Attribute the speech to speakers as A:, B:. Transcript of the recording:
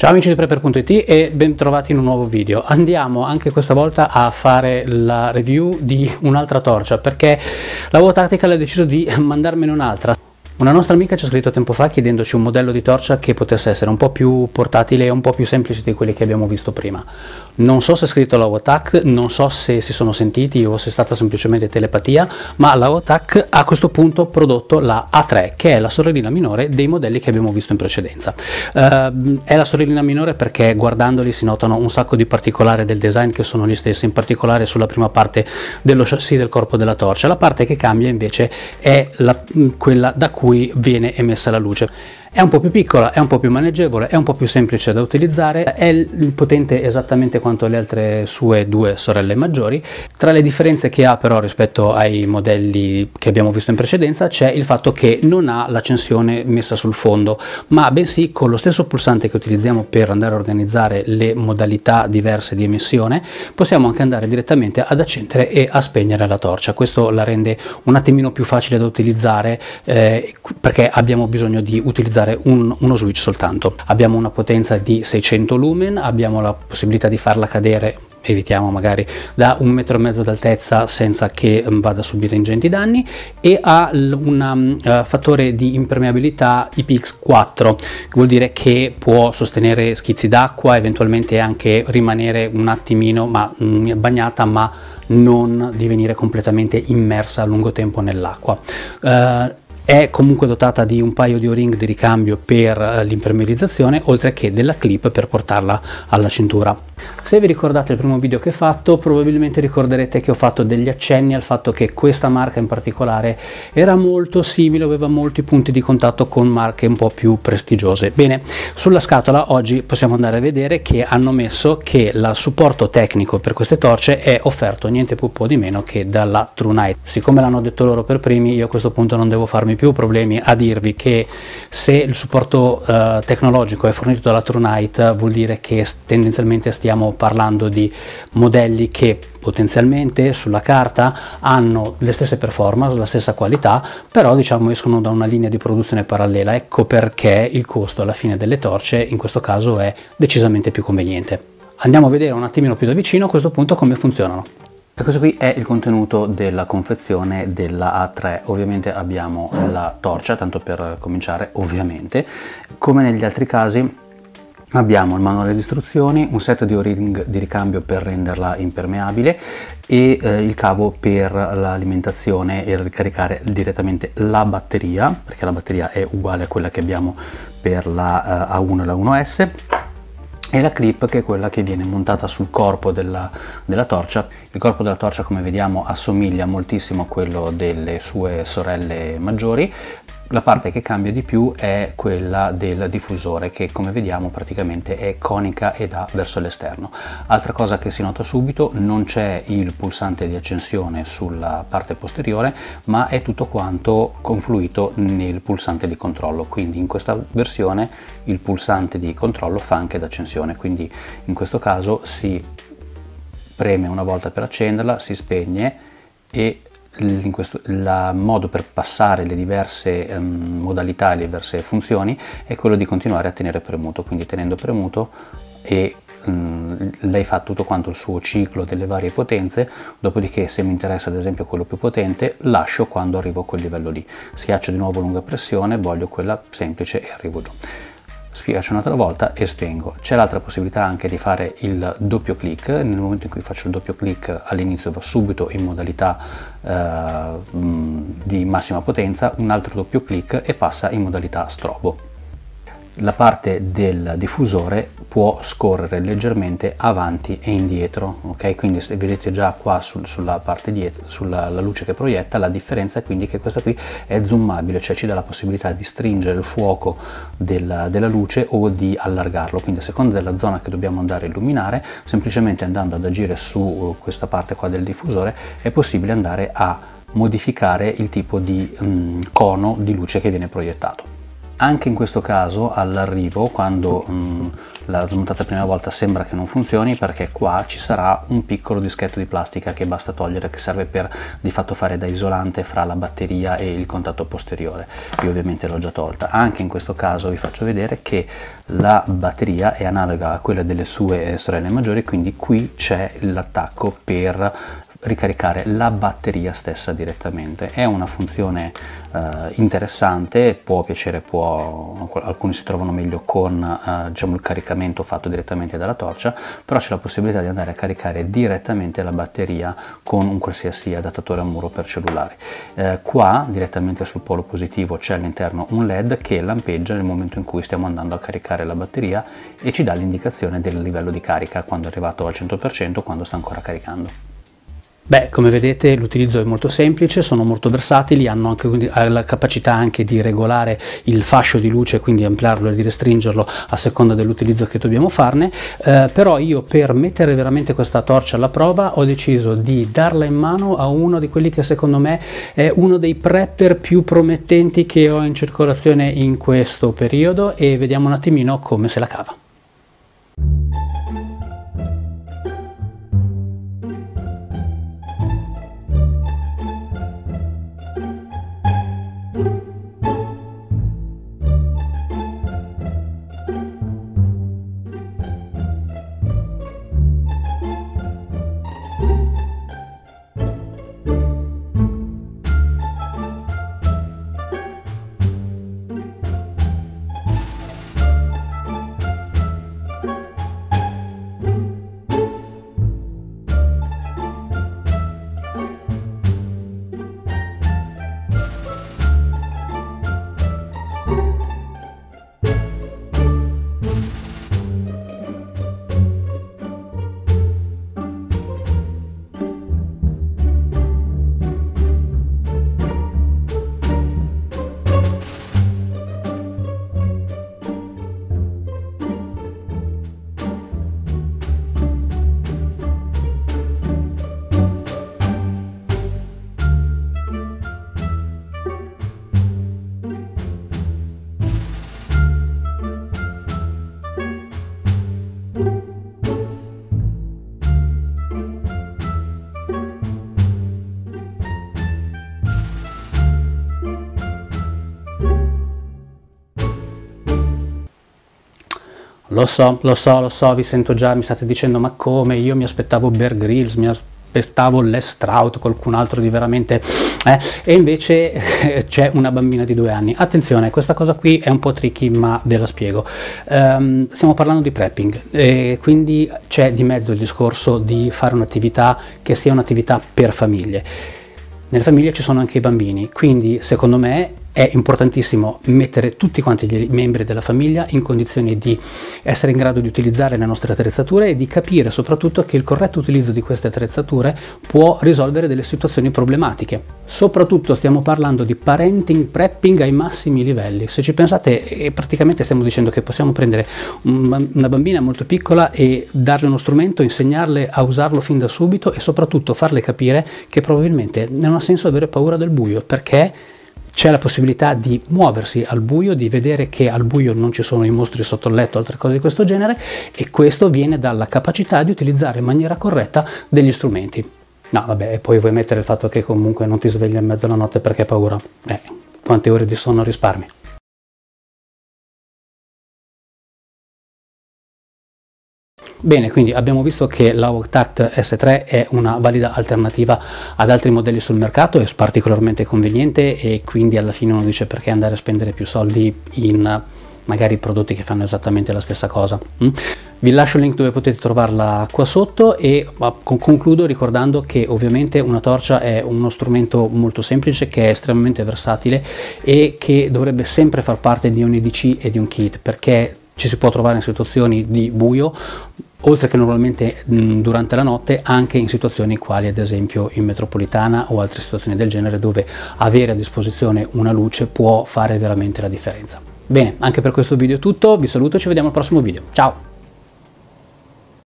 A: Ciao amici di Prepper.it e bentrovati in un nuovo video. Andiamo anche questa volta a fare la review di un'altra torcia perché la Vogue Tactical ha deciso di mandarmene un'altra. Una nostra amica ci ha scritto tempo fa chiedendoci un modello di torcia che potesse essere un po' più portatile e un po' più semplice di quelli che abbiamo visto prima. Non so se è scritto la WOTAC, non so se si sono sentiti o se è stata semplicemente telepatia, ma la WOTAC a questo punto prodotto la A3, che è la sorellina minore dei modelli che abbiamo visto in precedenza. Uh, è la sorellina minore perché guardandoli si notano un sacco di particolari del design che sono gli stessi, in particolare sulla prima parte dello chassis del corpo della torcia. La parte che cambia invece è la, quella da cui cui viene emessa la luce. È un po' più piccola, è un po' più maneggevole, è un po' più semplice da utilizzare, è potente esattamente quanto le altre sue due sorelle maggiori. Tra le differenze che ha però rispetto ai modelli che abbiamo visto in precedenza c'è il fatto che non ha l'accensione messa sul fondo, ma bensì con lo stesso pulsante che utilizziamo per andare a organizzare le modalità diverse di emissione, possiamo anche andare direttamente ad accendere e a spegnere la torcia. Questo la rende un attimino più facile da utilizzare eh, perché abbiamo bisogno di utilizzare utilizzare un, uno switch soltanto. Abbiamo una potenza di 600 lumen, abbiamo la possibilità di farla cadere evitiamo magari da un metro e mezzo d'altezza senza che mm, vada a subire ingenti danni e ha un uh, fattore di impermeabilità IPX4 che vuol dire che può sostenere schizzi d'acqua eventualmente anche rimanere un attimino ma, mm, bagnata ma non divenire completamente immersa a lungo tempo nell'acqua uh, è comunque dotata di un paio di o-ring di ricambio per eh, l'impermeabilizzazione oltre che della clip per portarla alla cintura. Se vi ricordate il primo video che ho fatto probabilmente ricorderete che ho fatto degli accenni al fatto che questa marca in particolare era molto simile, aveva molti punti di contatto con marche un po' più prestigiose. Bene, sulla scatola oggi possiamo andare a vedere che hanno messo che il supporto tecnico per queste torce è offerto niente più po' di meno che dalla True Night. Siccome l'hanno detto loro per primi io a questo punto non devo farmi più problemi a dirvi che se il supporto eh, tecnologico è fornito dalla TrueNight vuol dire che tendenzialmente stiamo parlando di modelli che potenzialmente sulla carta hanno le stesse performance, la stessa qualità, però diciamo escono da una linea di produzione parallela, ecco perché il costo alla fine delle torce in questo caso è decisamente più conveniente. Andiamo a vedere un attimino più da vicino a questo punto come funzionano. E questo qui è il contenuto della confezione della A3, ovviamente abbiamo la torcia, tanto per cominciare ovviamente, come negli altri casi abbiamo il manuale di istruzioni, un set di o-ring di ricambio per renderla impermeabile e eh, il cavo per l'alimentazione e ricaricare direttamente la batteria, perché la batteria è uguale a quella che abbiamo per la eh, A1 e la 1S e la clip che è quella che viene montata sul corpo della, della, torcia. Il corpo della torcia come vediamo assomiglia moltissimo a quello delle sue sorelle maggiori, la parte che cambia di più è quella del diffusore che come vediamo praticamente è conica e dà verso l'esterno. Altra cosa che si nota subito, non c'è il pulsante di accensione sulla parte posteriore ma è tutto quanto confluito nel pulsante di controllo, quindi in questa versione il pulsante di controllo fa anche d'accensione, quindi in questo caso si preme una volta per accenderla, si spegne e il modo per passare le diverse um, modalità le diverse funzioni è quello di continuare a tenere premuto, quindi tenendo premuto e um, lei fa tutto quanto il suo ciclo delle varie potenze, dopodiché se mi interessa ad esempio quello più potente lascio quando arrivo a quel livello lì, schiaccio di nuovo lunga pressione, voglio quella semplice e arrivo giù schiaccio un'altra volta e spengo. C'è l'altra possibilità anche di fare il doppio clic, nel momento in cui faccio il doppio clic all'inizio va subito in modalità eh, di massima potenza, un altro doppio clic e passa in modalità strobo la parte del diffusore può scorrere leggermente avanti e indietro ok? Quindi se vedete già qua sul, sulla parte dietro sulla luce che proietta la differenza è quindi che questa qui è zoomabile cioè ci dà la possibilità di stringere il fuoco della, della luce o di allargarlo. Quindi a seconda della zona che dobbiamo andare a illuminare semplicemente andando ad agire su questa parte qua del diffusore è possibile andare a modificare il tipo di um, cono di luce che viene proiettato Anche in questo caso all'arrivo, quando mh, mm, la smontata prima volta sembra che non funzioni perché qua ci sarà un piccolo dischetto di plastica che basta togliere che serve per di fatto fare da isolante fra la batteria e il contatto posteriore. Io ovviamente l'ho già tolta. Anche in questo caso vi faccio vedere che la batteria è analoga a quella delle sue sorelle maggiori, quindi qui c'è l'attacco per ricaricare la batteria stessa direttamente. È una funzione eh, interessante, può piacere, può, alcuni si trovano meglio con eh, diciamo, il caricamento fatto direttamente dalla torcia, però c'è la possibilità di andare a caricare direttamente la batteria con un qualsiasi adattatore a muro per cellulari. Eh, qua direttamente sul polo positivo c'è all'interno un LED che lampeggia nel momento in cui stiamo andando a caricare la batteria e ci dà l'indicazione del livello di carica quando è arrivato al 100% quando sta ancora caricando. Beh, come vedete l'utilizzo è molto semplice, sono molto versatili, hanno anche la capacità anche di regolare il fascio di luce, quindi ampliarlo e di restringerlo a seconda dell'utilizzo che dobbiamo farne, eh, però io per mettere veramente questa torcia alla prova ho deciso di darla in mano a uno di quelli che secondo me è uno dei prepper più promettenti che ho in circolazione in questo periodo e vediamo un attimino come se la cava. Lo so, lo so, lo so, vi sento già, mi state dicendo ma come, io mi aspettavo Bear Grylls, mi aspettavo Les Strout, qualcun altro di veramente... Eh? E invece eh, c'è una bambina di due anni. Attenzione, questa cosa qui è un po' tricky ma ve la spiego. Um, stiamo parlando di prepping, e quindi c'è di mezzo il discorso di fare un'attività che sia un'attività per famiglie. Nelle famiglie ci sono anche i bambini, quindi secondo me è importantissimo mettere tutti quanti i membri della famiglia in condizioni di essere in grado di utilizzare le nostre attrezzature e di capire soprattutto che il corretto utilizzo di queste attrezzature può risolvere delle situazioni problematiche. Soprattutto stiamo parlando di parenting prepping ai massimi livelli. Se ci pensate, praticamente stiamo dicendo che possiamo prendere una bambina molto piccola e darle uno strumento, insegnarle a usarlo fin da subito e soprattutto farle capire che probabilmente non ha senso avere paura del buio perché c'è la possibilità di muoversi al buio, di vedere che al buio non ci sono i mostri sotto il letto o altre cose di questo genere e questo viene dalla capacità di utilizzare in maniera corretta degli strumenti. No, vabbè, e poi vuoi mettere il fatto che comunque non ti svegli in mezzo alla notte perché hai paura. Eh, quante ore di sonno risparmi? Bene, quindi abbiamo visto che la Octact S3 è una valida alternativa ad altri modelli sul mercato, è particolarmente conveniente e quindi alla fine uno dice perché andare a spendere più soldi in magari prodotti che fanno esattamente la stessa cosa. Mm? Vi lascio il link dove potete trovarla qua sotto e concludo ricordando che ovviamente una torcia è uno strumento molto semplice che è estremamente versatile e che dovrebbe sempre far parte di un EDC e di un kit perché ci si può trovare in situazioni di buio oltre che normalmente mh, durante la notte anche in situazioni quali ad esempio in metropolitana o altre situazioni del genere dove avere a disposizione una luce può fare veramente la differenza. Bene, anche per questo video è tutto, vi saluto e ci vediamo al prossimo video. Ciao!